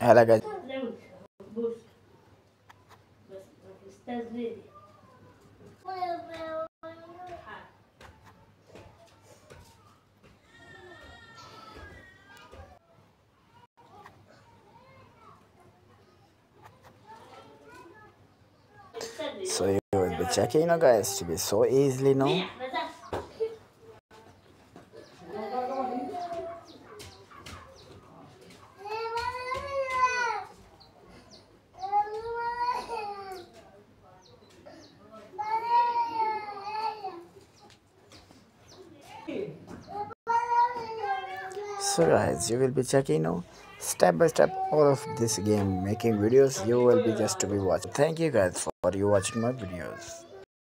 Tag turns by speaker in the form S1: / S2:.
S1: hello guys
S2: Level. Boost. بس استاذ ليدي
S1: so you will be checking you know guys to be so easily no so guys you will be checking know step by step all of this game making videos. You will be just to be watching. Thank you guys for you watching my videos